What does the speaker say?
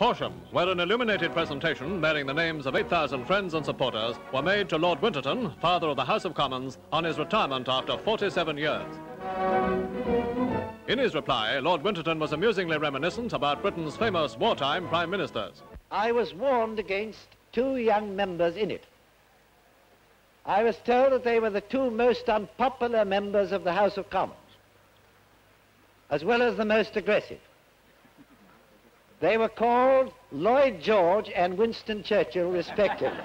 Horsham, where an illuminated presentation bearing the names of 8,000 friends and supporters were made to Lord Winterton, Father of the House of Commons, on his retirement after 47 years. In his reply, Lord Winterton was amusingly reminiscent about Britain's famous wartime prime ministers. I was warned against two young members in it. I was told that they were the two most unpopular members of the House of Commons, as well as the most aggressive. They were called Lloyd George and Winston Churchill, respectively.